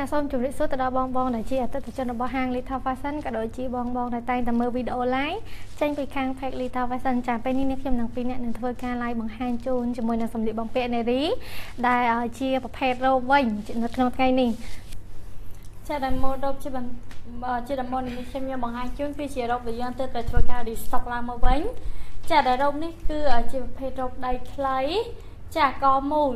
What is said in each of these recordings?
ចាសូមជម្រាបសួរទៅដល់បងបងដែលជាអតិថិជនរបស់ហាង Lita Fashion ក៏ដូចជាបងបងដែលតែងតែមើលវីដេអូ live ចេញពីខាង page Lita Fashion ចាពេលនេះនេះខ្ញុំនឹងពីរអ្នកនឹងធ្វើការ live បង្ហាញជូនជាមួយនឹងសម្លៀកបំពាក់នារីដែលជាប្រភេទរ៉ូបវិញនៅក្នុងថ្ងៃនេះចាដែលម៉ូដរ៉ូបជាជាដំបូងនេះខ្ញុំយកបង្ហាញជូនគឺជារ៉ូបដែលយើងទើបតែធ្វើការ restock ឡើងមកវិញចាដែលរ៉ូបនេះគឺជាប្រភេទរ៉ូបដៃខ្លីចាកមូល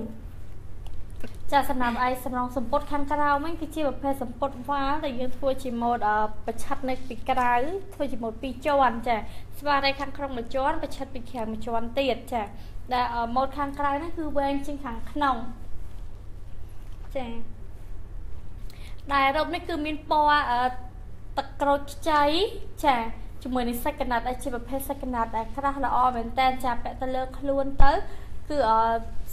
ចាសម្រាប់ឯសំរងសម្ពុតខាងក្រៅវិញគឺជាប្រភេទសម្ពុតវ៉ាលដែលយើងធ្វើជាម៉ូតប្រឆិតនៅពីក្រៅធ្វើជាម៉ូតពីរជាន់ចាស្វាដៃខាងក្នុងមួយជាន់ប្រឆិតពីខាងមួយជាន់ទៀតចាដែលម៉ូតខាងក្រៅហ្នឹងគឺវែងជាងខាងក្នុងចាដែលរ៉ូបនេះគឺមានពណ៌ទឹកក្រូចខ្ចីចាជាមួយនឹងសាច់កណាត់ដែលជាប្រភេទសាច់កណាត់ដែលក្រាស់ល្អមែនតើចាពាក់ទៅលើខ្លួនទៅគឺ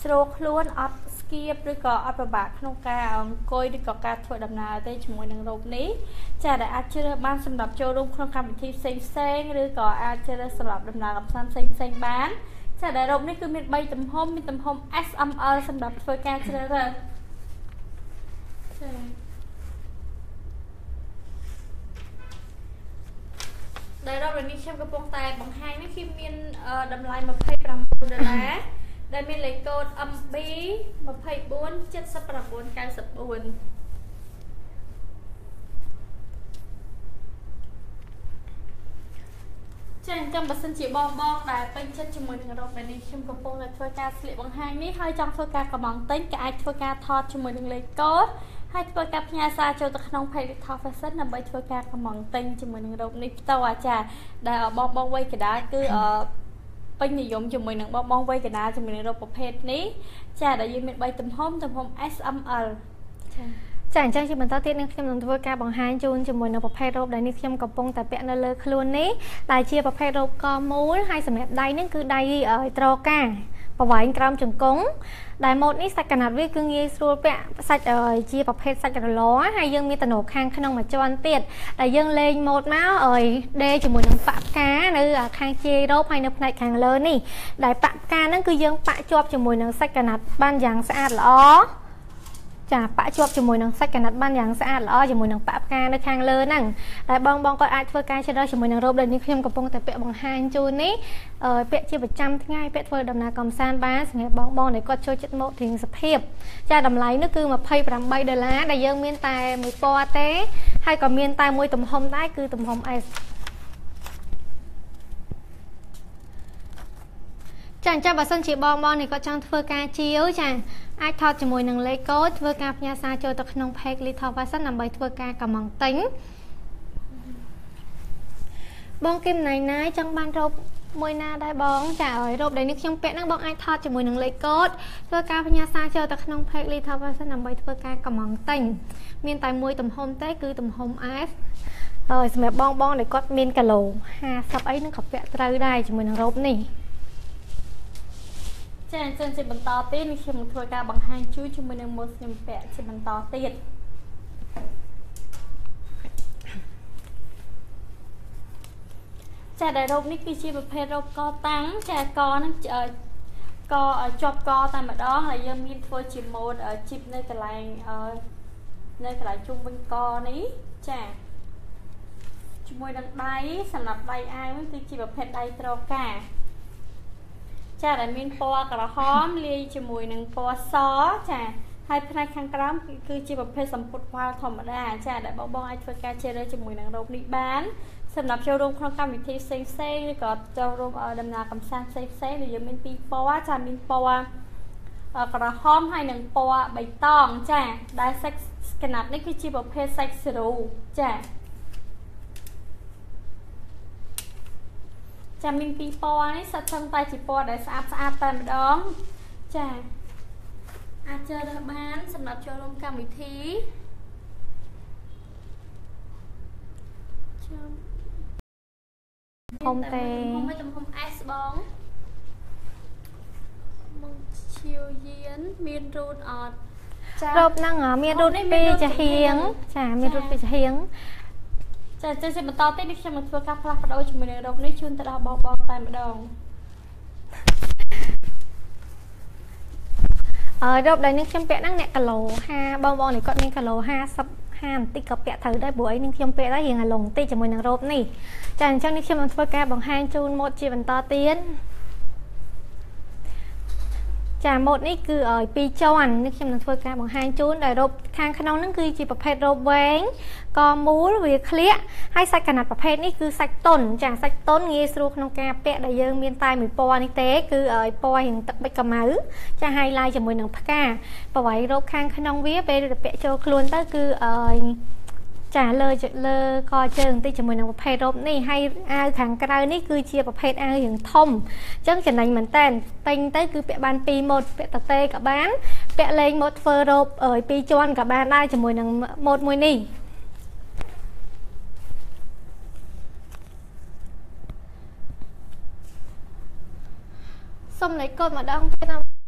ស្រួលខ្លួនអត់ ស្គៀបឬក៏អត់ពិបាកក្នុងការអង្គុយឬក៏ការធ្វើដំណើរទេជាមួយនឹងរូបនេះចាដែលអាចជ្រើសបានសម្រាប់ចូលរួមក្នុងកម្មវិធីផ្សេងផ្សេងឬក៏អាចជ្រើសសម្រាប់ដំណើរកម្សាន្តផ្សេងផ្សេងបានចាដែលរូបនេះគឺមាន3ទំហំមានទំហំ S M L សម្រាប់ធ្វើការជ្រើសរើសចាដែលរ៉ូបនេះខ្ញុំកំពុងតែបង្ហាញនេះគឺមានតម្លៃ29ដុល្លារ ដែលមានលេខកូដ MB 24 79 94ចាអញ្ចឹងបើសិនជាបងបងដែលពេញចិត្តជាមួយនឹងរ៉ូបដែលនេះខ្ញុំកំពុងតែធ្វើការស្លៀកបង្ហាញនេះហើយចង់ធ្វើការកំងទិញក៏អាចធ្វើការថតជាមួយនឹងលេខកូដហើយធ្វើការផ្ញើសារចូលទៅក្នុង page Top Fashion ដើម្បីធ្វើការកំងទិញជាមួយនឹងរ៉ូបនេះផ្ទាល់អាចារ្យដែលបងបងវ័យកដាលគឺអឺ ពេញនិយមជាមួយនឹងបងបងវ័យកណ្ដាលជាមួយនឹងរូបប្រភេទនេះចាដែលយើងមាន3ទំហំទំហំ S M L ចាចាអញ្ចឹងជាបន្តទៀតនឹងខ្ញុំនឹងធ្វើការបង្ហាញជូនជាមួយនៅប្រភេទរ៉ូបដែលនេះខ្ញុំកំពុងតែពាក់នៅលើខ្លួននេះដែលជាប្រភេទរ៉ូបកមូលហើយសម្រាប់ដៃនេះគឺដៃត្រកា ប្រវែងក្រោមជង្គង់ដែលម៉ូតនេះសាច់កណាត់វាគឺងាយស្រួលពាក់សាច់ជាប្រភេទសាច់រឡហើយយើងមានតំណខាងក្នុងមួយជាន់ទៀតដែលយើងលេងម៉ូតមកអើយដេជាមួយនឹងប៉ាក់ផ្កានៅខាងជាយរ៉ូបហើយនៅផ្នែកខាងលើនេះដែលប៉ាក់ផ្កាហ្នឹងគឺយើងប៉ាក់ជាប់ជាមួយនឹងសាច់កណាត់បានយ៉ាងស្អាតល្អ ចាប៉ាក់ជាប់ជាមួយនឹងសាច់កណាត់បានយ៉ាងស្អាតល្អជាមួយនឹងប៉ាក់ផ្កានៅខាងលើហ្នឹងហើយបងបងក៏អាចធ្វើការជ្រើសជាមួយនឹងរ៉ូបដែលនេះខ្ញុំកំពុងតែពាក់បង្ហាញជូននេះអឺពាក់ជាប្រចាំថ្ងៃពាក់ធ្វើដំណើរកំសាន្តបានសម្រាប់បងបងដែលគាត់ចូលចិត្តមករៀងសភាពចាតម្លៃនេះគឺ28ដុល្លារដែលយើងមានតែមួយពណ៌ទេហើយក៏មានតែមួយទំហំដែរគឺទំហំ S ចាអញ្ចឹងបើសិនជាបងបងនេះគាត់ចង់ធ្វើការជាវចា អាចថតជាមួយនឹងលេខកូដធ្វើការផ្ញើសារចូលទៅក្នុង page Little Fashion ដើម្បីធ្វើការកម្មងទិញបងគឹមណៃណាយចង់បានរ៉ូបមួយណាដែរបងចាឲ្យរ៉ូបដែលនេះខ្ញុំពាក់ហ្នឹងបងអាចថតជាមួយនឹងលេខកូដធ្វើការផ្ញើសារចូលទៅក្នុង page Little Fashion ដើម្បីធ្វើការកម្មងទិញមានតែមួយទំហំទេគឺទំហំ S ហើយសម្រាប់បងបងដែលគាត់មានគីឡូ50អីនឹងក៏ពាក់ត្រូវដែរជាមួយនឹងរ៉ូបនេះ ចាអញ្ចឹងជាបន្តទៀតនេះខ្ញុំនឹងធ្វើការបង្ហាញជួយជាមួយនឹងម៉ូតខ្ញុំពាក់ជាបន្តទៀតចាដែលរ៉ូបនេះគឺជាប្រភេទរ៉ូបកតាំងចាកហ្នឹងកជាប់កតែម្ដងហើយយើងមានធ្វើជាម៉ូតជីបនៅកន្លែងនៅកន្លែងជុំវិញកនេះចាជាមួយនឹងដៃសម្រាប់ដៃអាវវិញគឺជាប្រភេទដៃត្រកា ចាដែលមានពណ៌ក្រហមលាយជាមួយនឹងពណ៌សចាហើយផ្នែកខាងក្រោមគឺជាប្រភេទសម្ពុតវ៉ាល់ធម្មតាចាដែលបងបងអាចធ្វើការជ្រើសរើសជាមួយនឹងរ៉ូបនេះបានសម្រាប់ចូលរួមក្នុងកម្មវិធីផ្សេងផ្សេងឬក៏ចូលរួមដំណើរកម្សាន្តផ្សេងផ្សេងដែលយើងមានពីរពណ៌ចាមានពណ៌ក្រហមហើយនិងពណ៌បៃតងចាដែលសាច់ស្កណាត់នេះគឺជាប្រភេទសាច់សេរ៉ូចា ចាមានពីរពណ៌នេះសិតសឹងតែជាពណ៌ដែលស្អាតស្អាតតែម្ដងចាអាចជ្រើសរើសបានសម្រាប់ចូលរួមកម្មវិធីចាំហុំទេហុំទំហំ S បងមកឈៀវយានមានរូតអត់ចារូបហ្នឹងមានរូតពីចាហៀងចាមានរូតពីចាហៀង ចាចាជាបន្តទៀតនេះខ្ញុំនឹងធ្វើការផ្លាស់ប្ដូរជាមួយនឹងរ៉ូបនេះជូនទៅដល់បងបងតែម្ដងអអឺរ៉ូបដែលនាងខ្ញុំពាក់ហ្នឹងអ្នកគីឡូ50បងបងនេះគាត់មានគីឡូ50 50បន្តិចក៏ពាក់ត្រូវដែរព្រោះអីនាងខ្ញុំពាក់ដែររៀងអាឡុងបន្តិចជាមួយនឹងរ៉ូបនេះចាអញ្ចឹងនេះខ្ញុំនឹងធ្វើការបង្ហាញជូនម៉ូដជាបន្តទៀត ចាម៉ូដនេះគឺឲ្យ2ជាន់នេះខ្ញុំនឹងធ្វើការបង្ហាញជូនដោយរ៉ូបខាងក្នុងហ្នឹងគឺជាប្រភេទរ៉ូបវែងកមូលវាក្លៀកហើយសាច់កណាត់ប្រភេទនេះគឺសាច់តុនចាសាច់តុនងាយស្រួលក្នុងការពាក់ដែលយើងមានតែមួយពណ៌នេះទេគឺឲ្យពណ៌រៀងទឹកបិចកម៉ៅចា highlight ជាមួយនឹងផ្កាប្រវៃរ៉ូបខាងក្នុងវាពេលពាក់ចូលខ្លួនទៅគឺឲ្យ ចាលើលើកជើងបន្តិចជាមួយនឹងប្រភេទរ៉ូបនេះហើយអាវខាងក្រៅនេះគឺជាប្រភេទអាវរាងធំអញ្ចឹងចំណេញមែនតើពេញទៅគឺពាក់បាន2ម៉ូតពាក់តទេក៏បាន ពាក់លេងម៉ូតធ្វើរ៉ូបអើយ2ជាន់ក៏បានដែរជាមួយនឹងម៉ូតមួយនេះសុំលេខកូដម្ដងទៀតណា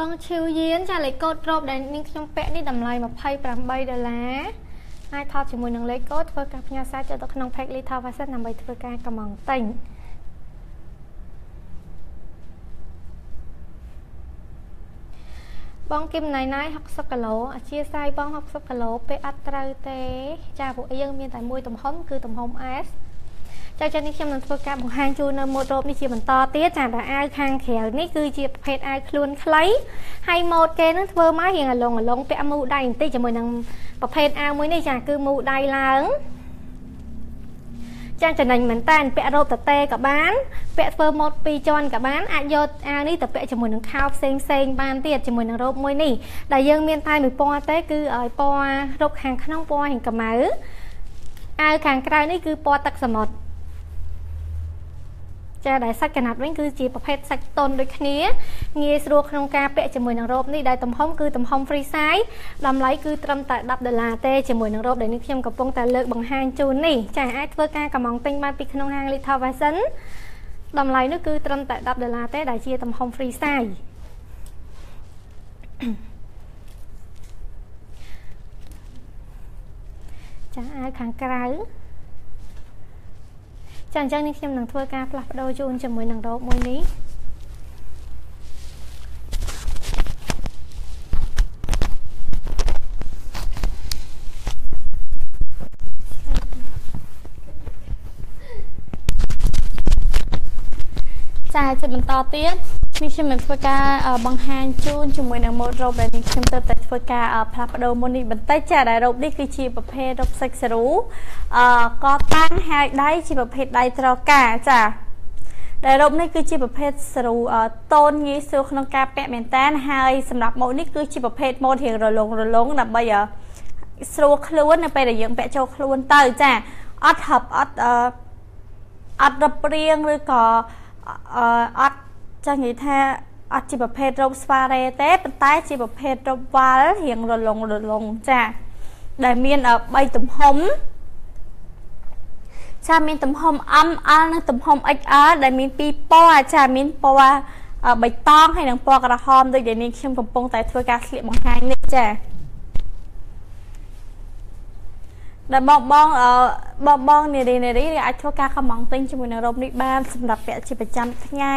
បងឈីវយៀនចាលេខកូដទ្របដែលនាងខ្ញុំពាក់នេះតម្លៃ28ដុល្លារអាចថតជាមួយនឹងលេខកូដធ្វើការផ្ញើសារចូលទៅក្នុង Pack Little Fashion ដើម្បីធ្វើការកម្មង់ទិញបងគឹមណៃណៃ60គីឡូអធិស្ឋានបង60គីឡូពេលអត់ត្រូវទេ ចាពួកយើងមានតែមួយទំហំគឺទំហំ S ចាចានេះខ្ញុំនឹងធ្វើការបង្ហាញជូននៅម៉ូតរ៉ូបនេះជាបន្តទៀតចាតែអាវខាងក្រៅនេះគឺជាប្រភេទអាវខ្លួនខ្លីហើយម៉ូតគេនឹងធ្វើមករៀងអលងអលងពាក់មូដៃបន្តិចជាមួយនឹងប្រភេទអាវមួយនេះចាគឺមូដៃឡើងចាចំណេញមែនតើពាក់រ៉ូបតតេក៏បានពាក់ធ្វើម៉ូត2ជាន់ក៏បានអាចយកអាវនេះទៅពាក់ជាមួយនឹងខោផ្សេងផ្សេងបានទៀតជាមួយនឹងរ៉ូបមួយនេះដែលយើងមានតែមួយពណ៌ទេគឺឲ្យពណ៌រ៉ូបខាងក្នុងពណ៌ហិងកម្ៅអាវខាងក្រៅនេះគឺពណ៌ទឹកសមុទ្រ ចាដែលសាច់កណាត់វិញគឺជាប្រភេទសាច់តុនដូចគ្នាងាយស្រួលក្នុងការពាក់ជាមួយនឹងរ៉ូបនេះដែលទំហំគឺទំហំ free size តម្លៃគឺត្រឹមតែ10ដុល្លារទេជាមួយនឹងរ៉ូបដែលនេះខ្ញុំកំពុងតែលើកបង្ហាញជូននេះចាអាចធ្វើការកម្មង់ទិញបានពីក្នុងហាង Little Fashion តម្លៃនោះគឺត្រឹមតែ10ដុល្លារទេដែលជាទំហំ free size ចាអាវខាងក្រៅ ចាអញ្ចឹងនេះខ្ញុំនឹងធ្វើការផ្លាស់ប្ដូរជូនជាមួយនឹងរ៉ូបមួយនេះចាជាបន្តទៀត នេះខ្ញុំនឹងធ្វើការបង្ហាញជូនជាមួយនឹង mode robe ដែលនេះខ្ញុំទៅតែធ្វើការផ្លាស់ប្ដូរមុននេះបន្តិចចាដែល robe នេះគឺជាប្រភេទ robe sexero អឺកតាំងហើយដៃជាប្រភេទដៃត្រកាចាដែលរ៉ូបនេះគឺជាប្រភេទស្រូតូនងាយស្រួលក្នុងការពាក់មែនតើហើយសម្រាប់ម៉ូដនេះគឺជាប្រភេទម៉ូដរៀងរលុងរលុងដើម្បីស្រួលខ្លួននៅពេលដែលយើងពាក់ចូលខ្លួនទៅចាអត់ហឹបអត់អត់រឹបរៀងឬក៏អត់ ចានិយាយថាអត់ជាប្រភេទរោបស្វារ៉េទេប៉ុន្តែជាប្រភេទរោបវ៉ាល់រៀងរលុងរលុងចាដែលមាន3ទំហំចាមានទំហំ ML និងទំហំ XL ដែលមានពីរពណ៌ចាមានពណ៌បៃតងហើយនិងពណ៌ក្រហមដូចដែលនាងខ្ញុំកំពុងតែធ្វើការស្លៀកបង្ហាញនេះចាដែលបងបងបងបងនារីនារីអាចធ្វើការកម្មង់ទិញជាមួយនឹងរ៉ូបនេះបានសម្រាប់ពាក់ជាប្រចាំថ្ងៃ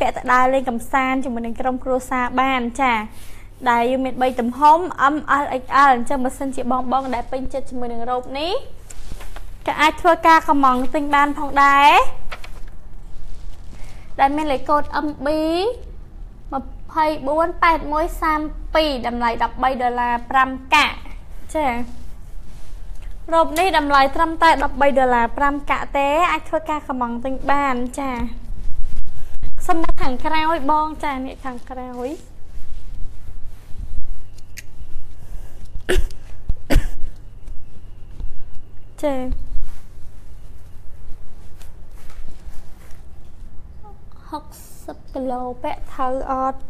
ពាក់ទៅដើរលេងកម្សាន្តជាមួយនឹងក្រុមគ្រួសារបានចាដែលយើងមាន3ទំហំ M L XL អញ្ចឹងបើសិនជាបងបងដែលពេញចិត្តជាមួយនឹងរ៉ូបនេះក៏អាចធ្វើការកម្មង់ទិញបានផងដែរដែលមានលេខកូដ MB 248132តម្លៃ13ដុល្លារ5កាក់ចារ៉ូបនេះតម្លៃត្រឹមតែ13ដុល្លារ5កាក់ទេអាចធ្វើការកម្មង់ទិញបានចា សុំមកខាងក្រោយបងចានេះខាងក្រោយចា60គីឡូពាក់ថៅអត់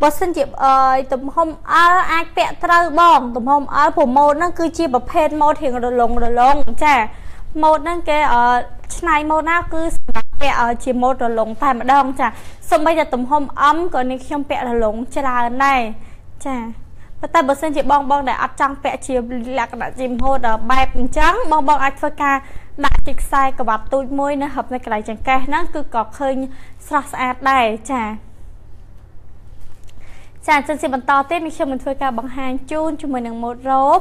បើសិនជាអើយទំហំ L អាចពាក់ត្រូវបង ទំហំ L ព្រោះម៉ូដហ្នឹងគឺជាប្រភេទម៉ូដរៀងរលុងរលុងចាម៉ូដហ្នឹងគេអឺឆ្នៃម៉ូដណាគឺសម្រាប់ ពាក់ជាម៉ូដរលុងតែម្ដងចាសូម្បីតែទំហំ M ក៏នេះខ្ញុំពាក់រលុងច្រើនដែរចាប៉ុន្តែបើសិនជាបងបងដែលអត់ចង់ពាក់ជាលក្ខណៈជាម៉ូដបែបអញ្ចឹងបងបងអាចធ្វើការដាក់ជីកខ្សែក្បាត់ទូចមួយនៅហឹបនៅកន្លែងចង្កេះហ្នឹងគឺក៏ឃើញស្រស់ស្អាតដែរចាចាចឹងជាបន្តទៀតនេះខ្ញុំនឹងធ្វើការបង្ហាញជូនជាមួយនឹងម៉ូតរ៉ូប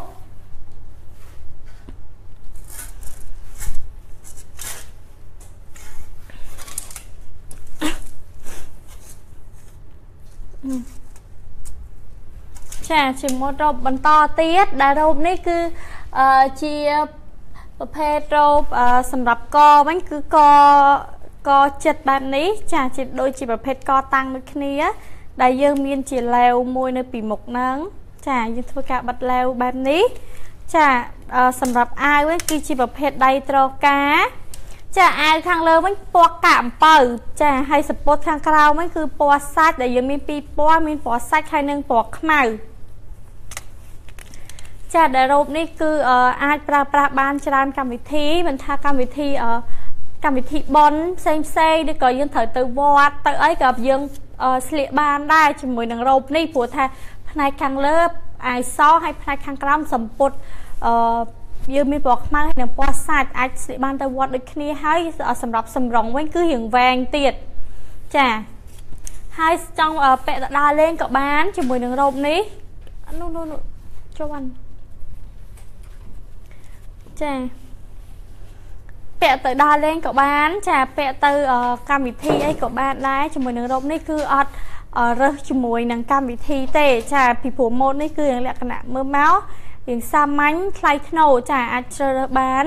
ចាជាម៉ូតរ៉ូបបន្តទៀតដែលរ៉ូបនេះគឺអឺជាប្រភេទរ៉ូបសម្រាប់កវិញគឺកកចិត្តបែបនេះចាជាដូចជាប្រភេទកតាំងដូចគ្នា ដែលយើងមានជាឡែវមួយនៅពីមុខហ្នឹងចាយើងធ្វើការបិទឡែវបែបនេះចាសម្រាប់អាវវិញគឺជាប្រភេទដៃត្រកា ចាអាវខាងលើវិញពណ៌កាក់អំពៅចាហើយសពុតខាងក្រៅវិញគឺពណ៌សាច់ដែលយើងមានពីរពណ៌មានពណ៌សាច់ហើយនិងពណ៌ខ្មៅចាដែលរូបនេះគឺអាចប្រើប្រាស់បានច្រើនកម្មវិធីមិនថាកម្មវិធីកម្មវិធីបនផ្សេងផ្សេងឬក៏យើងត្រូវទៅវត្តទៅអីក៏យើងស្លៀកបានដែរជាមួយនឹងរ៉ូបនេះព្រោះថាផ្នែកខាងលើអាយសហើយផ្នែកខាងក្រោមសម្ពុតអឺ យើងមានពណ៌ខ្មៅហើយនិងពណ៌សាច់អាចស្លៀកបានទៅវត្តដូចគ្នាហើយសម្រាប់សម្រងវិញគឺរៀងវែងទៀតចាហើយចង់ពាក់ទៅដើរលេងក៏បានជាមួយនឹងរ៉ូបនេះនោះនោះជន់ចាពាក់ទៅដើរលេងក៏បាន ចាពាក់ទៅកម្មវិធីអីក៏បានដែរជាមួយនឹងរ៉ូបនេះគឺអត់រើសជាមួយនឹងកម្មវិធីទេ ចាពីព្រោះម៉ូដនេះគឺលក្ខណៈមើលមក រៀងសាមញ្ញថ្លៃថ្នូរចាអាចជ្រើសរើសបាន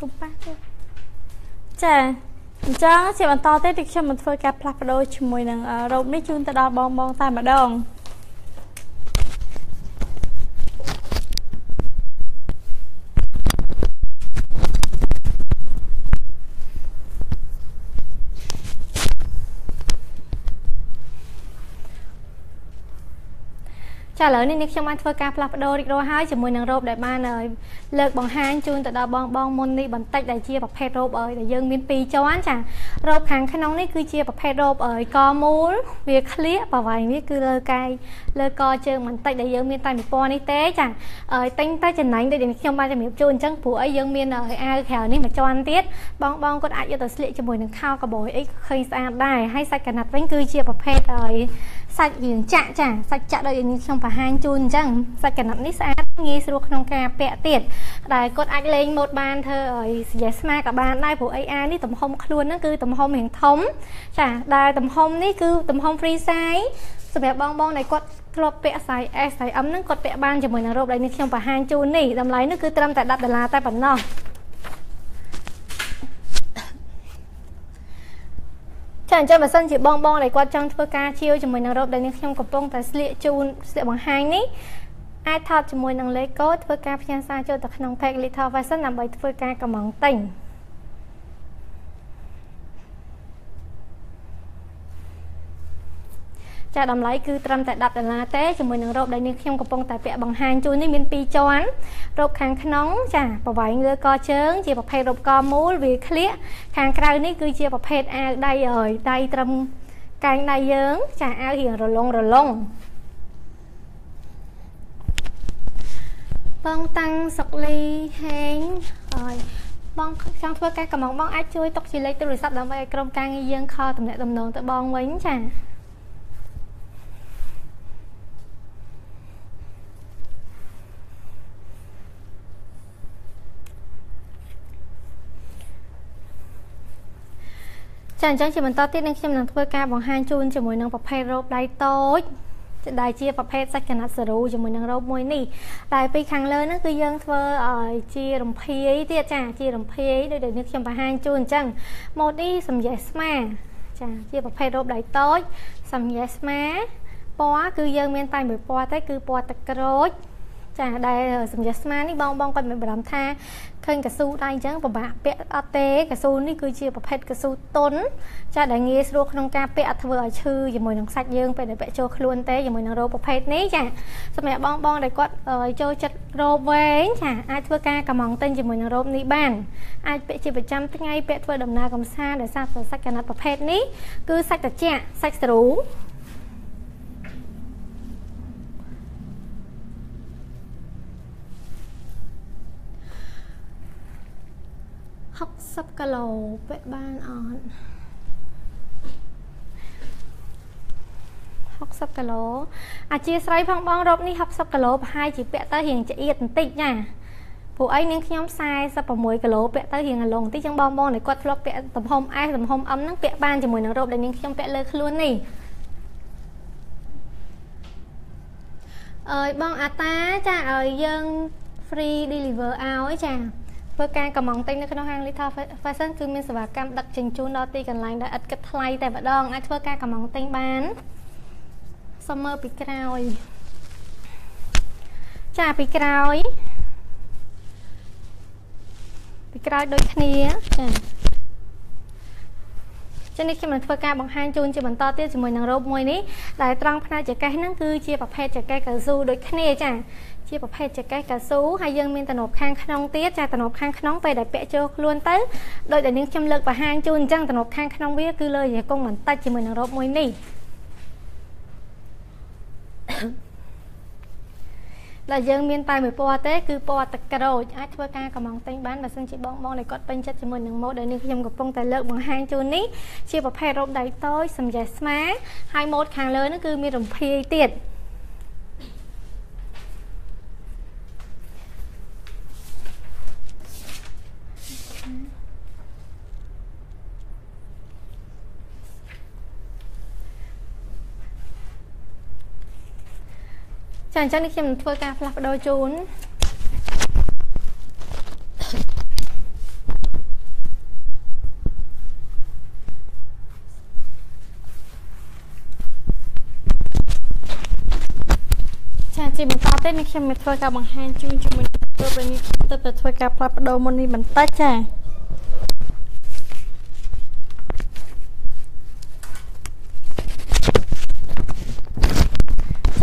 កុំប៉ះទេចាអញ្ចឹងជាបន្តទៅទីខ្ញុំនឹងធ្វើការផ្លាស់ប្ដូរជាមួយនឹងរ៉ូបនេះជូនទៅដល់បងបងតែម្ដង ចាឥឡូវនេះនេះខ្ញុំបានធ្វើការផ្លាស់ប្ដូររីករាល់ហើយជាមួយនឹងរ៉ូបដែលបានលើកបង្ហាញជូនទៅដល់បងបងមុននេះបន្តិចដែលជាប្រភេទរ៉ូបអើយដែលយើងមាន2ជាន់ចា រ៉ូបខាងក្នុងនេះគឺជាប្រភេទរ៉ូបអើយកមូលវាក្លៀកប្រវែងវាគឺលើកាយលើកជើងបន្តិចដែលយើងមានតែមួយពណ៌នេះទេចាអើយទិញតែចំណេញដូចខ្ញុំបានជំរាបជូនអញ្ចឹងព្រោះអីយើងមានអាវក្រៅនេះមួយជាន់ទៀតបងបងគាត់អាចយកទៅស្លៀកជាមួយនឹងខោកបយអីឃើញស្អាតដែរហើយសាច់កណាត់វិញគឺជាប្រភេទអើយសាច់រៀងចាក់ចាសាច់ចាក់ដូចនេះខ្ញុំបង្ហាញជូនអញ្ចឹងសាច់កណាត់នេះស្អាតងាយស្រួលក្នុងការពាក់ទៀតដែលគាត់អាចលេងម៉ូដបានធ្វើឲ្យសយស្មាក៏បានដែរព្រោះ AR នេះទំហំខ្លួនហ្នឹងគឺទំហំរៀងធំចាដែលទំហំនេះគឺទំហំ free size សម្រាប់បងបងដែលគាត់ធ្លាប់ពាក់ size S size M ហ្នឹងគាត់ពាក់បានជាមួយនឹងរ៉ូបដែលនេះខ្ញុំបង្ហាញជូននេះតម្លៃនេះគឺត្រឹមតែ10ដុល្លារតែប៉ុណ្ណោះចាអញ្ចឹងបើសិនជាបងបងដែលគាត់ចង់ធ្វើការជាវជាមួយនឹងរ៉ូបដែលនេះខ្ញុំកំពុងតែស្លៀកជូនស្លៀកបង្ហាញនេះអាចថតជាមួយនឹងលេខកូដធ្វើការផ្ញើសារចូលទៅក្នុង page Little Fashion ដើម្បីធ្វើការកម្មង់ទិញ ចាតម្លៃគឺត្រឹមតែ10ដុល្លារទេជាមួយនឹងរ៉ូបដែលនេះខ្ញុំកំពុងតែពាក់បង្ហាញជូននេះមាន2ជាន់រ៉ូបខាងក្នុង ចាប្រវែងលើកជើង ជាប្រភេទរ៉ូបកមូលវាក្លៀកខាងក្រៅនេះគឺជាប្រភេទអាវដៃហើយដៃត្រឹមកែងដៃយើង ចាអាវរៀងរលុងរលុងបងតាំងសុកលីហេងហើយបងចង់ធ្វើការកម្មងបងអាចជួយទុកជាលេខទូរស័ព្ទដើម្បីឲ្យក្រុមការងារយើងខលតំណែងតំណងទៅបងវិញចា ចាអញ្ចឹងជាបន្តទៀតនឹងខ្ញុំនឹងធ្វើការបង្ហាញជូនជាមួយនឹងប្រភេទរ៉ូបដៃតូចដែលជាប្រភេទសាច់កណាត់សេរូជាមួយនឹងរ៉ូបមួយនេះដែលពីខាងលើហ្នឹងគឺយើងធ្វើឲ្យជារំភាយទៀតចាជារំភាយដូចដែលនេះខ្ញុំបង្ហាញជូនអញ្ចឹងម៉ូតនេះសំយ៉េស្មាចាជាប្រភេទរ៉ូបដៃតូចសំយ៉េស្មាពណ៌គឺយើងមានតែមួយពណ៌ទេគឺពណ៌ទឹកក្រូច ចាដែលសម្រាប់ស្មានេះបងបងគាត់មានបារម្ភថាឃើញកស៊ូដៃអញ្ចឹងពិបាកពាក់អត់ទេកស៊ូនេះគឺជាប្រភេទកស៊ូតុនចាដែលងាយស្រួលក្នុងការពាក់អត់ធ្វើឲ្យឈឺជាមួយនឹងសាច់យើងពេលដែលពាក់ចូលខ្លួនទេជាមួយនឹងរ៉ូបប្រភេទនេះចាសម្រាប់បងបងដែលគាត់ចូលចិត្តរ៉ូបវែងចាអាចធ្វើការកម្មងទិញជាមួយនឹងរ៉ូបនេះបានអាចពាក់ជាប្រចាំថ្ងៃពាក់ធ្វើដំណើរកំសាន្តដោយសារសាច់កណាត់ប្រភេទនេះគឺសាច់ត្រជាក់សាច់ស្រូ 60គីឡូពាក់បានអត់60គីឡូអធិស្ឋានផងបងរ៉ូបនេះ60គីឡូប្រហែលជាពាក់ទៅរៀងច្អៀតបន្តិចណាព្រោះអីនាងខ្ញុំ46គីឡូពាក់ទៅរៀងអាឡុងបន្តិចចឹងបងបងដែលគាត់ធ្លាប់ពាក់ទំហំ S ទំហំ M ហ្នឹងពាក់បានជាមួយនឹងរ៉ូបដែលនាងខ្ញុំពាក់លើខ្លួននេះអើយបងអាតាចាឲ្យយើង free deliver ឲ្យចា ធ្វើការកម្មងទិញនៅក្នុងហាង Little Fashion គឺមានសេវាកម្មដឹកជញ្ជូនដល់ទីកន្លែងដែលឥតគិតថ្លៃតែម្ដងអាចធ្វើការកម្មងទិញបានសុំមើលពីក្រោយចាពីក្រោយពីក្រោយដូចគ្នាចាចឹងនេះខ្ញុំនឹងធ្វើការបង្ហាញជូនជាបន្តទៀតជាមួយនឹងរ៉ូបមួយនេះដែលត្រង់ផ្នែកចកេះហ្នឹងគឺជាប្រភេទចកេះកៅស៊ូដូចគ្នាចា ជាប្រភេទចកេះកៅស៊ូហើយយើងមានតំណប់ខាងក្នុងទៀតចាតំណប់ខាងក្នុងពេលដែលពាក់ចូលខ្លួនទៅដោយដែលនាងខ្ញុំលើកបង្ហាញជូនអញ្ចឹងតំណប់ខាងក្នុងវាគឺលើរយៈកុងបន្តិចជាមួយនឹងរ៉ូបមួយនេះដែលយើងមានតែមួយពណ៌ទេគឺពណ៌ទឹកក្រូចអាចធ្វើការកំងទិញបានបើសិនជាបងបងដែលគាត់ពេញចិត្តជាមួយនឹងម៉ូដដែលនេះខ្ញុំកំពុងតែលើកបង្ហាញជូននេះជាប្រភេទរ៉ូបដៃតូចសំយ៉េះស្មាហើយម៉ូដខាងលើនោះគឺមានរំភាយទៀត ចាអញ្ចឹងនេះខ្ញុំនឹងធ្វើការផ្លាស់ប្ដូរជូនចាជាបន្តទៅនេះខ្ញុំនឹងធ្វើការបង្ហាញជូនជាមួយនឹងទៅពេលនេះទៅទៅធ្វើការផ្លាស់ប្ដូរមុននេះបន្តិចចា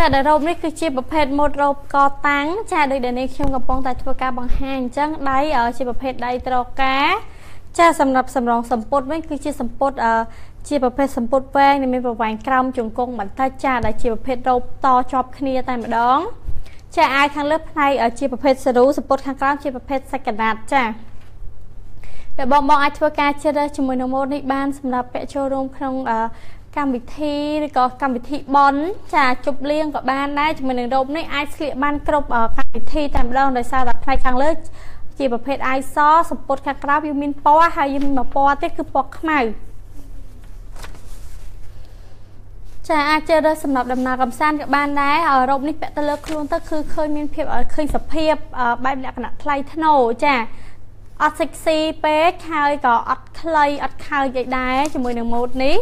ចាដែលរ៉ូបនេះគឺជាប្រភេទម៉ូតរ៉ូបកតាំងចាដូចដែលនេះខ្ញុំកំពុងតែធ្វើការបង្ហាញអញ្ចឹងដៃជាប្រភេទដៃត្រកាចាសម្រាប់សម្រងសម្ពុតវិញគឺជាសម្ពុតជាប្រភេទសម្ពុតវែងដែលមានប្រវែងក្រោមជង្គង់បន្តិចចាដែលជាប្រភេទរ៉ូបតជាប់គ្នាតែម្ដង ចាអាយខាងលើផ្នែកជាប្រភេទសេរូសម្ពុតខាងក្រោមជាប្រភេទសាច់កណាត់ចាដែលបងបងអាចធ្វើការជ្រើសរើសជាមួយនឹងម៉ូតនេះបានសម្រាប់ពាក់ចូលរួមក្នុង កម្មវិធីឬក៏កម្មវិធីបន់ចាជប់លៀងក៏បានដែរជាមួយនឹងរ៉ូបនេះអាចស្លៀកបានគ្រប់កម្មវិធីតែម្ដងដោយសារតែផ្នែកខាងលើជាប្រភេទអាយសសម្ពុតខាងក្រៅវាមានពណ៌ហើយមានមួយពណ៌ទៀតគឺពណ៌ខ្មៅចាអាចជិះរើសសម្រាប់ដំណើរកំសាន្តក៏បានដែររ៉ូបនេះពាក់ទៅលើខ្លួនទៅគឺឃើញមានភាពឃើញសភាពបែបលក្ខណៈថ្លៃថ្នូរចាអត់ sexy ពេកហើយក៏អត់ខ្លីអត់ខើចអីដែរជាមួយនឹងម៉ូដនេះ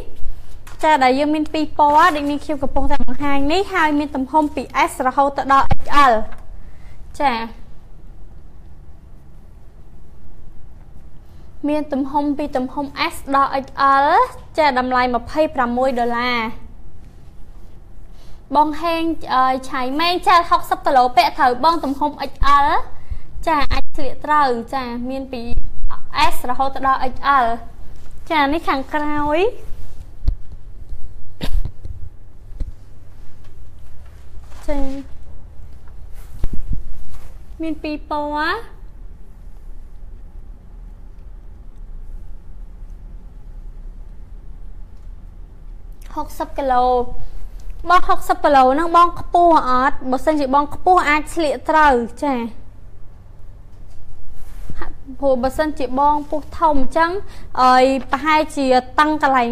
ចាដែលយើងមានពីរពណ៌ដូចនេះខ្ញុំកំពុងតែបង្ហាញនេះហើយមានទំហំពី S រហូតទៅដល់ XL ចាមានទំហំពីទំហំ S ដល់ XL ចាតម្លៃ26ដុល្លារបងហេងឆៃម៉េងចា60គីឡូពាក់ត្រូវបងទំហំ XL ចាអាចស្លៀកត្រូវចាមានពី S រហូតដល់ XL ចានេះខាងក្រោយ ចាមានពីរពណ៌60គីឡូបង60គីឡូហ្នឹងបងខ្ពស់អត់បើសិនជាបងខ្ពស់អាចស្លៀកត្រូវចា ព្រោះបើសិនជាបងពុះធំអញ្ចឹងអើយប្រហែលជាតាំងកន្លែង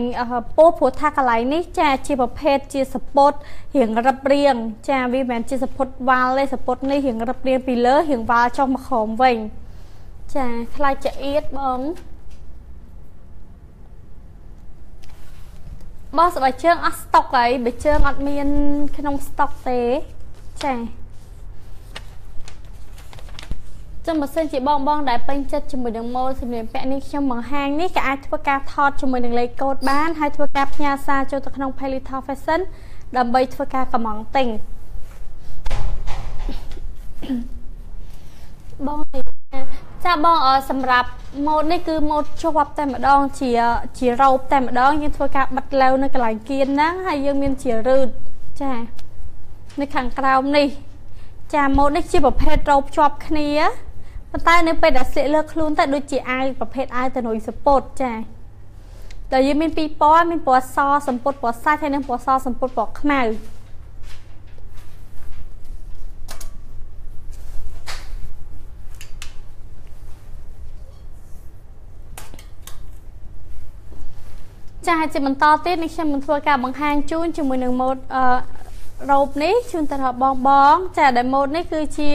ពោះព្រោះថាកន្លែងនេះចាជាប្រភេទជាសពុតរៀងរឹបរៀងចាវាមិនមែនជាសពុតវ៉ាល់ទេសពុតនេះរៀងរឹបរៀងពីលើរៀងវ៉ាល់ចុះមកក្រោមវិញចាខ្លាចចៀតបងបងស្បែកជើងអស់ស្តុកហើយបើជើងអត់មាន ក្នុងស្តុកទេចា ចឹងបើសិនជាបងបងដែលពេញចិត្តជាមួយនឹងម៉ូដសម្លៀកបំពាក់នេះខ្ញុំបង្ហាញនេះក៏អាចធ្វើការថតជាមួយនឹងលេខកូដបានហើយធ្វើការផ្ញើសារចូលទៅក្នុង Pelita Fashion ដើម្បីធ្វើការកម្មង់ទិញបងចាបងសម្រាប់ម៉ូដនេះគឺម៉ូដជាប់តែម្ដងជាជារ៉ូបតែម្ដងយើងធ្វើការបិទឡូវនៅកន្លែងគៀនហ្នឹងហើយយើងមានជារឺតចានៅខាងក្រោមនេះចាម៉ូដនេះជាប្រភេទរ៉ូបជាប់គ្នា ប៉ុន្តែនៅពេលដែលស្លៀកលើខ្លួនទៅដូចជាអាវប្រភេទអាវតនុយសពុតចាដែលយើងមានពីរពណ៌មានពណ៌សសម្ពុតពណ៌សាច់ហើយនិងពណ៌សសម្ពុតពណ៌ខ្មៅចាជាបន្តទៀតនេះខ្ញុំនឹងធ្វើការបង្ហាញជូនជាមួយនឹងម៉ូតអឺរ៉ូបនេះជូនទៅដល់បងបង ចាដែលម៉ូតនេះគឺជា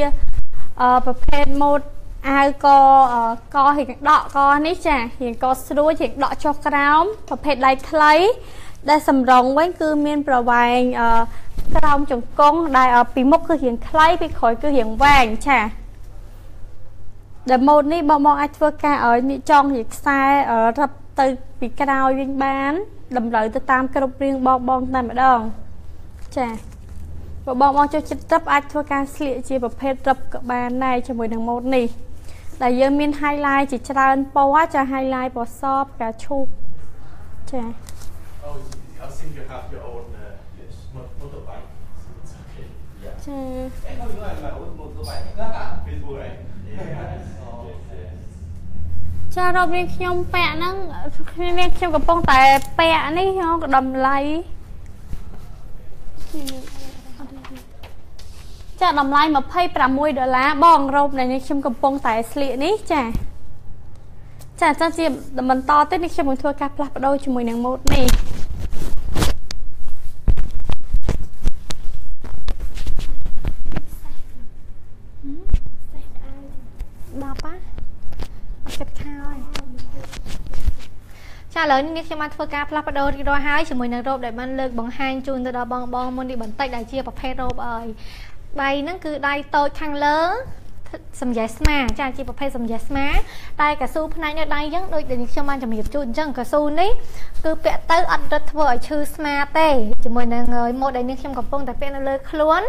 អឺប្រភេទម៉ូត អាវកករៀងដកកនេះចារៀងកស្រួយរៀងដកចុះក្រោមប្រភេទដៃខ្លី ដែលសម្រងវិញគឺមានប្រវែងអឺក្រោមជង្គង់ដែលពីមុខគឺរៀងខ្លីពីក្រោយគឺរៀងវែងចាដែលម៉ូតនេះបងបងអាចធ្វើការឲ្យនេះចង់រៀងខ្សែរឹបទៅពីក្រោយវិញបាន តម្រូវទៅតាមគ្រប់រៀងបងបងតែម្ដងចាបើបងបងចូលចិត្តត្រឹបអាចធ្វើការស្លៀកជាប្រភេទត្រឹបក៏បានដែរជាមួយនឹងម៉ូតនេះ ដែលយើងមាន highlight ជាច្រើនពណ៌ចា highlight ពណ៌សផ្កាឈូកចា Oh I think you have your own uh, yes motorbike it's okay yeah ចា Em không biết là my own motorbike Facebook right ចារ៉ូបនេះខ្ញុំពាក់ហ្នឹងខ្ញុំខ្ញុំកំពុងតែពាក់នេះក៏តម្លៃ ចាតម្លៃ26ដុល្លារបងរ៉ូបដែលខ្ញុំកំពុងតែស្លៀកនេះចាចាចាជាបន្តទៀតនេះខ្ញុំនឹងធ្វើការផ្លាស់ប្ដូរជាមួយនឹងម៉ូតនេះចាឥឡូវនេះខ្ញុំបានធ្វើការផ្លាស់ប្ដូររៀបរយហើយជាមួយនឹងរ៉ូបដែលបានលើកបង្ហាញជូនទៅដល់បងបងមុននេះបន្តិចដែលជាប្រភេទរ៉ូបអើយ ដៃហ្នឹងគឺដៃតូចខាងលើសំយ៉េះស្មាចាជាប្រភេទសំយ៉េះស្មាតែកស៊ូផ្នែកនៅដៃអញ្ចឹងដូចដែលខ្ញុំបានជំរាបជូនអញ្ចឹងកស៊ូនេះគឺពាក់ទៅអត់រត់ធ្វើឲ្យឈឺស្មាទេជាមួយនឹងម៉ូតដែលនេះខ្ញុំកំពុងតែពាក់នៅលើខ្លួន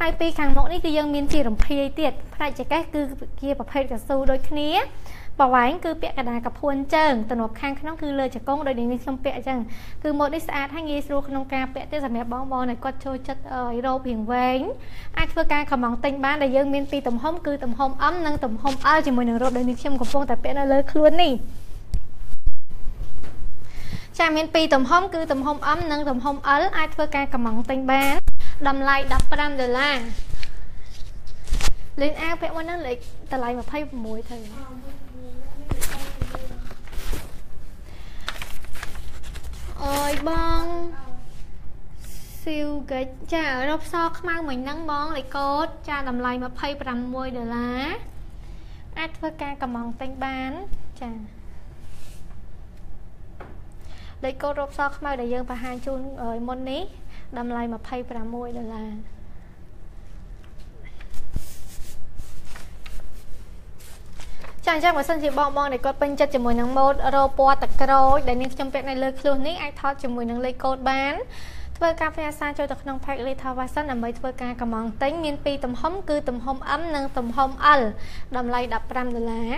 ហើយពីខាងមុខនេះគឺយើងមានជារំភាយទៀតផ្នែកចកេះគឺជាប្រភេទកស៊ូដូចគ្នា ប្រវែងគឺពាក់កណ្ដាលកពួនជើងទំនាប់ខាងក្នុងគឺលើជង្គង់ដូចនេះខ្ញុំពាក់អញ្ចឹងគឺម៉ូតនេះស្អាតហើយងាយស្រួលក្នុងការពាក់ទេសម្រាប់បងបងដែលគាត់ចូលចិត្តរ៉ូបរៀងវែងអាចធ្វើការកំងទិញបានដែលយើងមានពីរទំហំគឺទំហំ M និងទំហំ L ជាមួយនឹងរ៉ូបដែលនេះខ្ញុំកំពុងតែពាក់នៅលើខ្លួននេះចាមានពីរទំហំគឺទំហំ M និងទំហំ L អាចធ្វើការកំងទិញបានតម្លៃ15ដុល្លារលេងអាវពាក់មុនហ្នឹងលេខតម្លៃ26ទៅ អើយបងស៊ីវហ្គិចចារកសខ្មៅមិញហ្នឹងបងលេខកូដចាតម្លៃ26ដុល្លារអាចធ្វើការកំងទិញបានចាលេខកូដរកសខ្មៅដែលយើងបង្ហាញជូនមុននេះតម្លៃ26ដុល្លារ ចាអញ្ចឹងបើសិនជាបងបងដែលគាត់ពេញចិត្តជាមួយនឹងម៉ូតរោពណ៌តក្រូចដែលនាងខ្ញុំពាក់នៅលើខ្លួននេះអាចថតជាមួយនឹងលេខកូដបានធ្វើការផ្ញើសារចូលទៅក្នុង pack Lita Watson ដើម្បីធ្វើការកម្មងទិញមានពីរទំហំគឺទំហំ M និងទំហំ L តម្លៃ15ដុល្លារ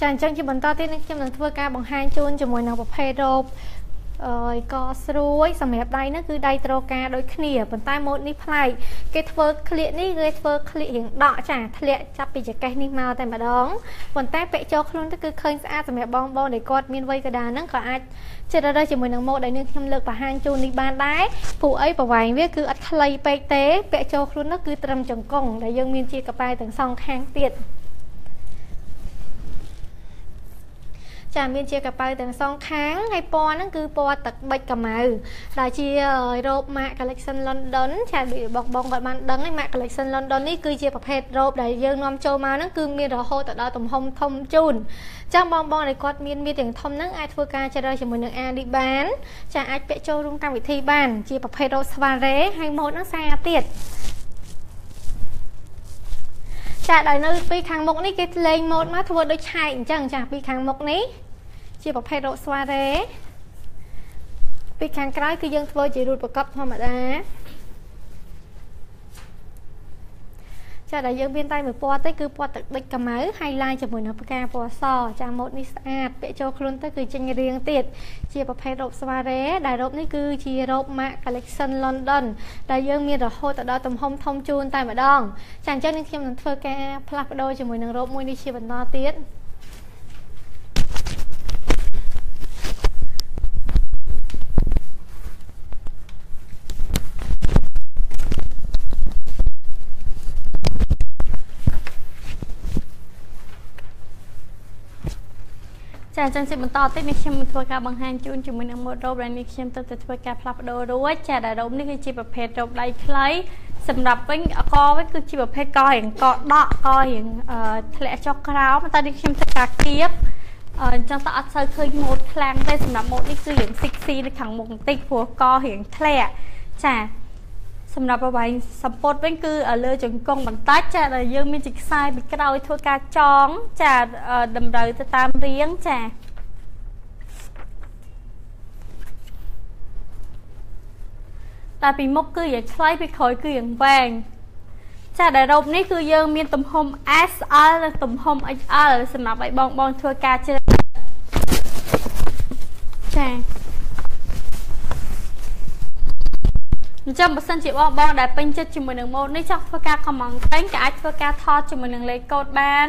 ចាអញ្ចឹងជាបន្តទៀតនេះខ្ញុំនឹងធ្វើការបង្ហាញជូនជាមួយនឹងប្រភេទរ៉ូប អើយកស្រួយសម្រាប់ដៃហ្នឹងគឺដៃត្រកាដូចគ្នាប៉ុន្តែម៉ូតនេះប្លែកគេធ្វើក្លៀកនេះគេធ្វើក្លៀករៀងដកចាធ្លាក់ចាប់ពីចកេះនេះមកតែម្ដងប៉ុន្តែពាក់ចូលខ្លួនទៅគឺឃើញស្អាតសម្រាប់បងបងដែលគាត់មានវ័យកណ្ដាលហ្នឹងក៏អាចចិត្តរើសជាមួយនឹងម៉ូតដែលនេះខ្ញុំលើកបង្ហាញជូននេះបានដែរព្រោះអីប្រវែងវាគឺអត់ខ្លីពេកទេពាក់ចូលខ្លួននោះគឺត្រឹមចង្គង់ដែលយើងមានជាកប៉ែទាំងសងខាងទៀត ចាមានជាកប៉ៅទាំងសងខាងហើយពណ៌ហ្នឹងគឺពណ៌ទឹកប៊ិចកម៉ៅដែលជារ៉ូប Mac Collection London ចាដូចបងបងគាត់បានដឹងហើយ Mac Collection London នេះគឺជាប្រភេទរ៉ូបដែលយើងនាំចូលមកហ្នឹងគឺមានរហូតដល់ទំហំធំជូនចាំបងបងដែលគាត់មានមានទាំងធំហ្នឹងអាចធ្វើការជ្រើសជាមួយនឹង Adi បានចាអាចពាក់ចូលរួមកម្មវិធីបាន ជាប្រភេទរ៉ូប Soiree ហើយម៉ូតហ្នឹងស្អាតទៀត ចាដោយនៅពីខាងមុខនេះគេលេងម៉ូតមកធ្វើដូចឆែកអញ្ចឹងចាពីខាងមុខនេះជាប្រភេទរោគស្វារ៉េពីខាងក្រៅគឺយើងធ្វើជារូតប្រកបធម្មតា ចាដែលយើងមានតែមួយពណ៌ទេគឺពណ៌ទឹកដូចកម្ៅ highlight ជាមួយនឹងផ្កាពណ៌សចាម៉ូតនេះស្អាតពាក់ចូលខ្លួនទៅគឺចេញរៀងទៀតជាប្រភេទរ៉ូបស្វារ៉េដែលរ៉ូបនេះគឺជារ៉ូប MAC Collection London ដែលយើងមានរហូតដល់ទំហំធំជូនតែម្ដងចាអញ្ចឹងនេះខ្ញុំនឹងធ្វើការផ្លាស់ប្ដូរជាមួយនឹងរ៉ូបមួយនេះជាបន្តទៀត ចាអញ្ចឹងជាបន្តទៀតនេះខ្ញុំធ្វើការបង្ហាញជូនជាមួយនឹងម៉ូតរ៉ូបដែលនេះខ្ញុំទៅទៅធ្វើការផ្លាស់ប្ដូររួចចាដែលរ៉ូបនេះគឺជាប្រភេទរ៉ូបដៃខ្លីសម្រាប់វិញកវិញគឺជាប្រភេទករៀងកដកករៀងធ្លាក់ចុះក្រោមតែនេះខ្ញុំធ្វើការគៀបអញ្ចឹងតើអត់សូវឃើញម៉ូតខ្លាំងទេសម្រាប់ម៉ូតនេះគឺរៀង sexy នៅខាងមុខបន្តិចព្រោះករៀងធ្លាក់ចា សម្រាប់ប្រវែងសម្ពុតវិញគឺលើជង្គង់បន្តិចចាដែលយើងមានជាខ្សែពីក្រោយធ្វើការចងចាតម្រូវទៅតាមរាងចាតែពីមុខគឺយ៉ាងខ្លីពីក្រោយគឺយ៉ាងវែងចាដែលរ៉ូបនេះគឺយើងមានទំហំ SL និងទំហំ XL សម្រាប់ឲ្យបងបងធ្វើការជ្រើសចា អញ្ចឹងបើសិនជាបងបងដែលពេញចិត្តជាមួយនឹងម៉ូតនេះចង់ធ្វើការ comment ពេញក៏អាចធ្វើការថតជាមួយនឹងលេខកូដបាន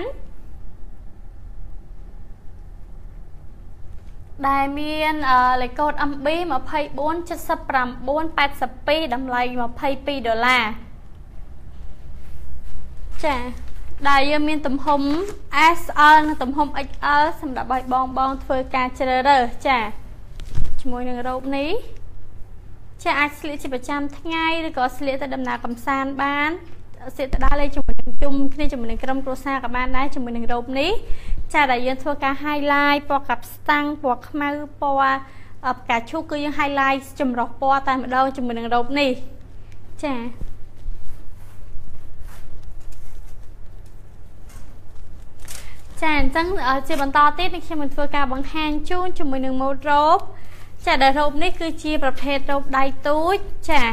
ដែលមានលេខកូដ MB 247982តម្លៃ22ដុល្លារចាដែលយើងមានទំហំ SL និងទំហំ XL សម្រាប់ឲ្យបងបងធ្វើការជ្រើសរើសចាជាមួយនឹងរ៉ូបនេះ ចាអាចស្លៀកជាប្រចាំថ្ងៃឬក៏ស្លៀកទៅដំណើរកម្សាន្តបានស្លៀកទៅដើរលេងជាមួយនឹងជុំគ្នាជាមួយនឹងក្រុមគ្រួសារក៏បានដែរជាមួយនឹងរ៉ូបនេះចាដែលយើងធ្វើការ highlight ពណ៌កាប់ស្តាំងពណ៌ខ្មៅពណ៌ផ្កាឈូកគឺយើង highlight ចម្រុះពណ៌តែម្ដងជាមួយនឹងរ៉ូបនេះចាចាអញ្ចឹងជាបន្តទៀតនេះខ្ញុំនឹងធ្វើការបង្ហាញជូនជាមួយនឹង mode robe ចាដែលរ៉ូបនេះគឺជាប្រភេទរ៉ូបដៃទូចចា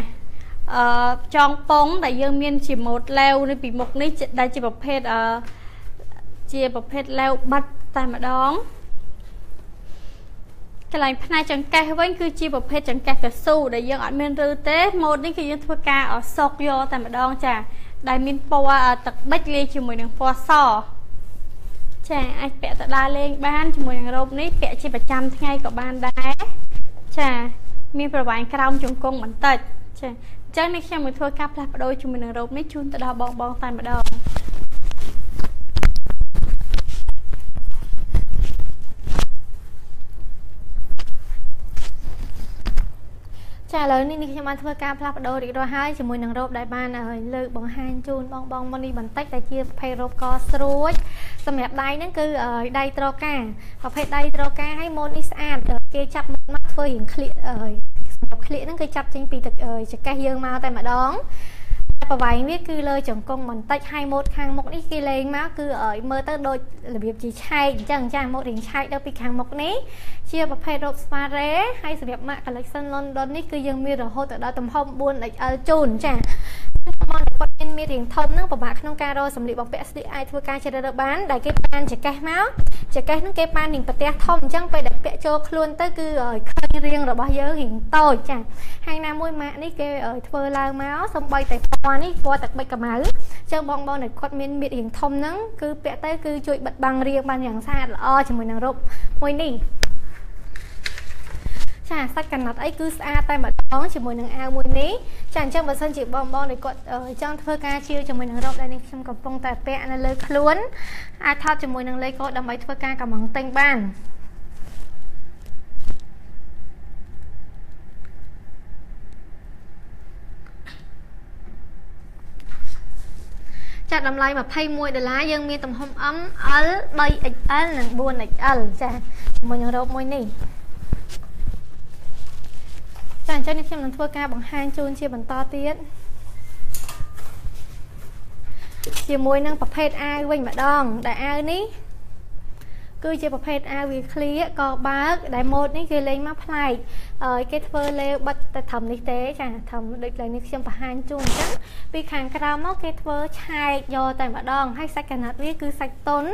អឺចងពងដែលយើងមានជាម៉ូតឡេវនៅពីមុខនេះដែលជាប្រភេទអឺជាប្រភេទឡេវបិទតែម្ដងកន្លែងផ្នែកចង្កេះវិញគឺជាប្រភេទចង្កេះកស៊ូដែលយើងអត់មានឬទេម៉ូតនេះគឺយើងធ្វើការសុកយកតែម្ដងចាដែលមានពណ៌ទឹកប៊ិចលាយជាមួយនឹងពណ៌សចាអាចពាក់ទៅដើរលេងបានជាមួយនឹងរ៉ូបនេះពាក់ជាប្រចាំថ្ងៃក៏បានដែរ ចាមានប្រវែងក្រោមជង្គង់បន្តិចចាអញ្ចឹងនេះខ្ញុំនឹងធ្វើការផ្លាស់ប្ដូរជាមួយនឹងរ៉ូបនេះជូនទៅដល់បងបងតែម្ដងចាឥឡូវនេះនេះខ្ញុំបានធ្វើការផ្លាស់ប្ដូររីករាស់ហើយជាមួយនឹងរ៉ូបដែលបានលើកបង្ហាញជូនបងបងមុននេះបន្តិចតែជាប្រភេទរ៉ូបកស្រួចសម្រាប់ដៃហ្នឹងគឺដៃត្រកាប្រភេទដៃត្រកាហើយម៉ូតនេះស្អាតគេចាប់មកធ្វើរៀងក្លៀកសម្រាប់ក្លៀកហ្នឹងគឺចាប់ចេញពីចកេះយើងមកតែម្ដងប្រវែងវាគឺលើចង្គង់បន្តិចហើយម៉ូតខាងមុខនេះគេលេងមកគឺឲ្យមើលទៅដូចរបៀបជាឆែកអញ្ចឹងចាម៉ូតរៀងឆែកដល់ពីខាងមុខនេះជាប្រភេទរ៉ូបស្វារ៉េហើយសម្រាប់ MAC Collection London នេះគឺយើងមានរហូតដល់ទំហំ 4XL ជូនចា មកគាត់មានមានរៀងធំហ្នឹងពិបាកក្នុងការរកសម្លៀកបំពាក់ស្លៀកអាចធ្វើការជ្រើសរើសបានដែលគេបានចកេះមកចកេះហ្នឹងគេបាននឹងប្រទះធំអញ្ចឹងពេលដែលពាក់ចូលខ្លួនទៅគឺឃើញរាងរបស់យើងរៀងតូចចាហើយណាមួយម៉ាក់នេះគេធ្វើឡើងមកសំបីតែពណ៌នេះពណ៌ទឹកបិចកម្ៅអញ្ចឹងបងបងដែលគាត់មានមៀតរៀងធំហ្នឹងគឺពាក់ទៅគឺជួយបិទបាំងរាងបានយ៉ាងស្អាតល្អជាមួយនឹងរូបមួយនេះចាសាច់កណាត់អីគឺស្អាតតែម្ដងជាមួយនឹងអាវមួយនេះចាអញ្ចឹងបើសិនជាបងបងដែលគាត់ចង់ធ្វើការជាជាមួយនឹងរ៉ូបដែលនេះខ្ញុំកំពុងតែពាក់នៅលើខ្លួនអាចថតជាមួយនឹងលេខកូដដើម្បីធ្វើការកំងទិញបានចាត់តម្លៃ21ដុល្លារយើងមានទំហំ M L 3XL និង 4XL ចាជាមួយនឹងរ៉ូបមួយនេះ ចាអញ្ចឹងនេះខ្ញុំនឹងធ្វើការបង្ហាញជូនជាបន្តទៀតជាមួយនឹងប្រភេទអាវវិញម្ដងដែលអាវនេះ គឺជាប្រភេទអាវវាឃ្លៀក៏បើក ដែលម៉ូដនេះគេលេងមកប្លែកគេធ្វើលេបិទតែត្រឹមនេះទេចាត្រឹមដូចឡើយនេះខ្ញុំបង្ហាញជូនអញ្ចឹងពីខាងក្រោមមកគេធ្វើឆែកយកតែម្ដងហើយសាច់កណាត់វាគឺសាច់តុន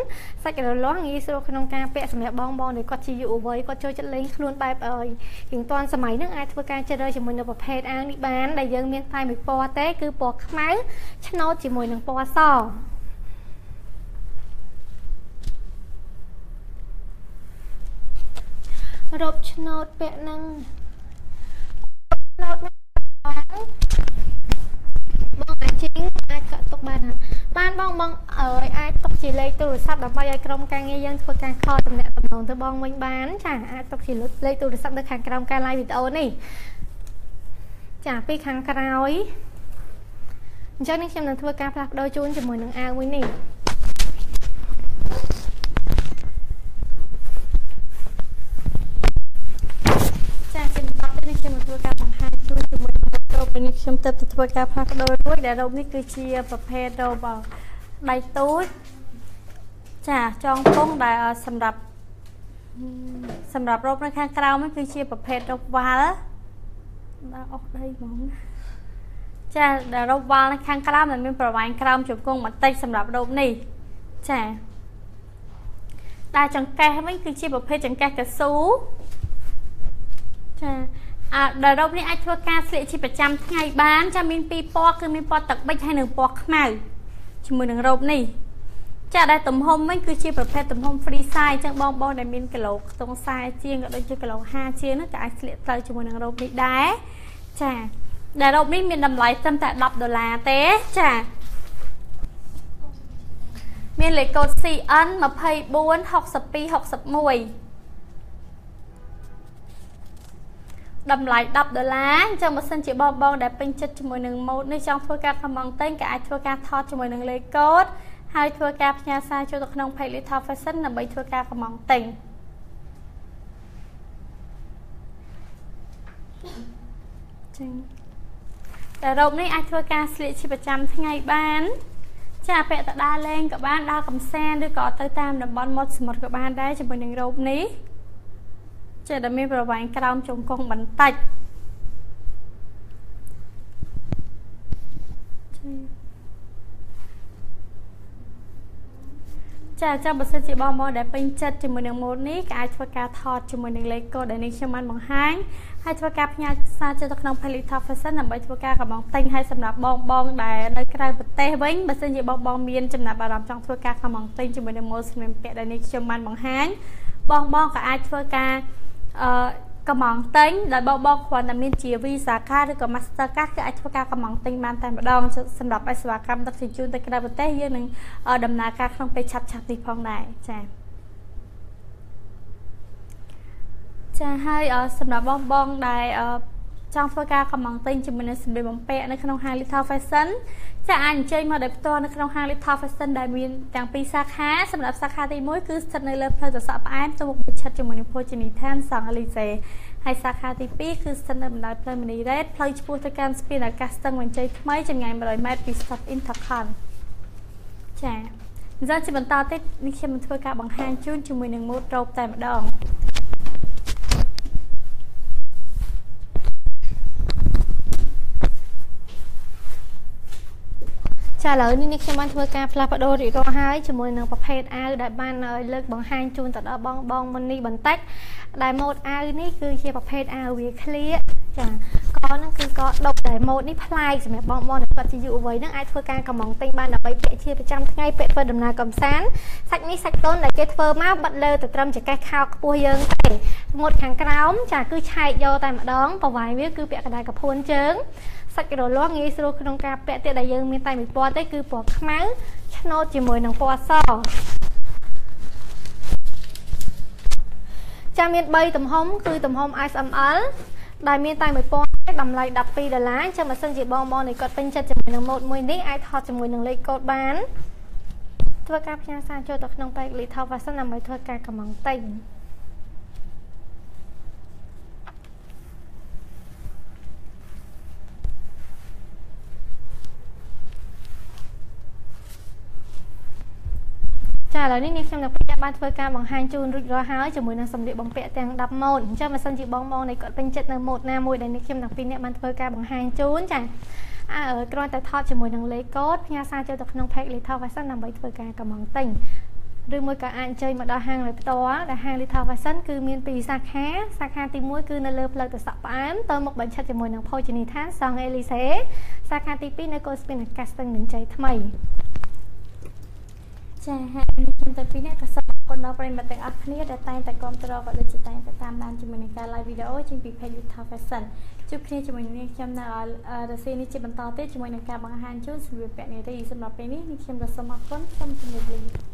សាច់រលាស់ងាយស្រួលក្នុងការពាក់សម្រាប់បងបងដែលគាត់ជាយុវវ័យគាត់ចូលចិត្តលេងខ្លួនបែបអើយជាងតាន់សម័យហ្នឹងអាចធ្វើការជ្រើសរើសជាមួយនៅប្រភេទអាវនេះបានដែលយើងមានតែមួយពណ៌ទេគឺពណ៌ខ្មៅឆ្នោតជាមួយនឹងពណ៌ស រົບឆ្នោតពាក់នឹងឆ្នោតបងបងអាចជីងអាចកក់ទុកបានបានបងបងអើយអាចទុកជាលេខទូរស័ព្ទដើម្បីឲ្យក្រុមការងារយើងធ្វើការខលតំណែងតំណងទៅបងវិញបាន ចាអាចទុកជាលេខទូរស័ព្ទនៅខាងក្រោមការ live វីដេអូនេះចាពីខាងក្រោយអញ្ចឹងនេះខ្ញុំនឹងធ្វើការផ្លាស់ប្ដូរជូនជាមួយនឹងអាវមួយនេះខ្ញុំធ្វើការបង្ហាញជូនជាមួយនឹងរ៉ូប នេះខ្ញុំទៅធ្វើការផ្លាស់ប្ដូររួចដែលរ៉ូបនេះគឺជាប្រភេទរ៉ូបដៃទូចចាចងពងដែលសម្រាប់សម្រាប់រ៉ូបនៅខាងក្រៅនេះគឺជាប្រភេទរ៉ូបវ៉ាល់ដល់អស់ដីហ្មងចាដែលរ៉ូបវ៉ាល់នៅខាងក្រៅដែលមានប្រវែងក្រោមជង្គង់បន្តិចសម្រាប់រ៉ូបនេះចាដែលចង្កេះវិញគឺជាប្រភេទចង្កេះកស៊ូចាអា ដែលរ៉ូបនេះអាចធ្វើការស្លៀកជាប្រចាំថ្ងៃបានចាមានពីរពណ៌គឺមានពណ៌ទឹកប៊ិចហើយនិងពណ៌ខ្មៅជាមួយនឹងរ៉ូបនេះចាដែលទំហំវិញគឺជាប្រភេទទំហំ free size អញ្ចឹងបងបងដែលមានគីឡូខ្ទង់40ជាងក៏ដូចជាគីឡូ50ជាងនោះក៏អាចស្លៀកទៅជាមួយនឹងរ៉ូបនេះដែរចាដែលរ៉ូបនេះមានតម្លៃត្រឹមតែ10ដុល្លារទេចាមានលេខកូដ CN 24 តម្លៃ10ដុល្លារអញ្ចឹងបើសិនជាបងបងដែលពេញចិត្តជាមួយនឹងម៉ូដនេះចង់ធ្វើការខមងតែងក៏អាចធ្វើការថតជាមួយនឹងលេខកូដហើយធ្វើការផ្ញើសារចូលទៅក្នុង page Little Fashion ដើម្បីធ្វើការខមងតែងចឹងតែរ៉ូបនេះអាចធ្វើការស្លៀកជាប្រចាំថ្ងៃបានចាពាក់ទៅដើរលេងក៏បានដើរកំសាន្តឬក៏ទៅតាមតំបន់មាត់សមុទ្រក៏បានដែរជាមួយនឹងរ៉ូបនេះ ចេះតែមានប្រវែងក្រោមជង្គង់បន្តិចចាចាំបើសិនជាបងមកដែលពេញចិត្តជាមួយនឹងម៉ូដនេះក៏អាចធ្វើការថតជាមួយនឹងលេខកូដដែលនេះខ្ញុំបានបង្ហាញហើយធ្វើការផ្ញើសារចូលទៅក្នុង Page Top Fashion ដើម្បីធ្វើការកំងទិញឲ្យសម្រាប់បងបងដែលនៅក្រៅប្រទេសវិញបើសិនជាបងបងមានចំណាប់អារម្មណ៍ចង់ធ្វើការកំងទិញជាមួយនឹងម៉ូដស្លៀកពាក់ដែលនេះខ្ញុំបានបង្ហាញបងបងក៏អាចធ្វើការ អឺកំងទិញដោយបងបងគ្រាន់តែមានជា Visa card ឬក៏ Master card គឺអាចធ្វើការកំងទិញបានតែម្ដងសម្រាប់ឲ្យសេវាកម្មដឹកជញ្ជូនទៅក្រៅប្រទេសយើងនឹងដំណើរការក្នុងពេលឆាប់ឆាប់នេះផងដែរចា៎ចាហើយសម្រាប់បងបងដែល ចង់ធ្វើការកំងទិញជាមួយនឹងសម្ភារបំពាក់នៅក្នុងហាង Little Fashion ចាអាចអញ្ជើញមកដោយផ្ទាល់នៅក្នុងហាង Little Fashion ដែលមានទាំងពីរសាខាសម្រាប់សាខាទី1គឺស្ថិតនៅលើផ្លូវតសក់ផ្អែមទៅមុខប្រឆិតជាមួយនឹងភោជនីយដ្ឋានសង្ឃអេលីសេហើយសាខាទី2គឺស្ថិតនៅបណ្ដោយផ្លូវមនីរ៉េតផ្លូវឆ្ពោះទៅកាន់ស្ពានអាកាសស្ទឹងវញ្ជ័យថ្មីចម្ងាយ100ម៉ែត្រពី Stop Intercon ចាអញ្ចឹងជាបន្តទៀតនេះខ្ញុំនឹងធ្វើការបង្ហាញជូនជាមួយនឹងម៉ូតរ៉ូបតែម្ដង ចាឥឡូវនេះនេះខ្ញុំបានធ្វើការផ្លាស់ប្ដូររៀបរាប់ហើយជាមួយនឹងប្រភេទអាវដែលបានលើកបង្ហាញជូនទៅដល់បងបងមុននេះបន្តិចដែលម៉ូតអាវនេះគឺជាប្រភេទអាវវាឃ្លៀចាកហ្នឹងគឺកដប់ដែលម៉ូតនេះប្លែកសម្រាប់បងបងដែលគាត់ជាយុវវ័យហ្នឹងអាចធ្វើការកំងទិញបានដើម្បីពាក់ជាប្រចាំថ្ងៃពាក់ធ្វើដំណើរកំសាន្តសាច់នេះសាច់តូនដែលគេធ្វើមកបិទលើទៅត្រឹមចង្កេះខោខ្ពស់យើងទេម៉ូតខាងក្រោមចាគឺឆែកយកតែម្ដងប្រវាយវាគឺពាក់កណ្ដាលកពួនជើង សាច់រលាស់ងាយស្រួលក្នុងការពាក់ទៀតដែលយើងមានតែមួយពណ៌ទេគឺពណ៌ខ្មៅឆ្នោតជាមួយនឹងពណ៌សចាមាន3ទំហំគឺទំហំ SML ដែលមានតែមួយពណ៌តម្លៃ12ដុល្លារចាំបើសិនជាបងបងនៃគាត់ពេញចិត្តជាមួយនឹងម៉ូតមួយនេះអាចថតជាមួយនឹងលេខកូដបានធ្វើការផ្ញើសារចូលទៅក្នុង page Little Fashion ដើម្បីធ្វើការកម្មង់ទិញ ចាឥឡូវនេះនាងខ្ញុំនឹងពេញបានធ្វើការបង្ហាញជូនរួចរាល់ហើយជាមួយនឹងសម្លៀកបំពាក់ទាំង10ម៉ូតអញ្ចឹងបើសិនជាបងបងនៃគាត់ពេញចិត្តនៅម៉ូតណាមួយដែលនាងខ្ញុំទាំងពីរនាក់បានធ្វើការបង្ហាញជូនចាអើគ្រាន់តែថតជាមួយនឹងលេខកូដផ្ញើសារចូលទៅក្នុង page Little Fashion ដើម្បីធ្វើការកម្មង់ទិញឬមួយក៏អាចអញ្ជើញមកដល់ហាងដោយផ្ទាល់ដែលហាង Little Fashion គឺមានពីរសាខាសាខាទី1គឺនៅលើផ្លូវទៅសក់ផ្អែមទៅមុខបញ្ឆិតជាមួយនឹងភោជនីយដ្ឋានសង់អេលីសេសាខាទី2នៅកូនស្ពានអាកាសស្ទឹងមានជ័យថ្មី ចាហើយខ្ញុំទៅពីនេះក៏សូមអរគុណដល់ប្រិយមិត្តទាំងអស់គ្នាដែលតែងតែគាំទ្រក៏ដូចជាតែងតែតាមដានជាមួយនឹងការ live វីដេអូចេញពី page YouTube Fashion ជួបគ្នាជាមួយនឹងខ្ញុំនៅរសៀលនេះជាបន្តទៀតជាមួយនឹងការបង្ហាញជូនសម្ភារៈនារីសម្រាប់ពេលនេះខ្ញុំក៏សូមអរគុណសូមជម្រាបលា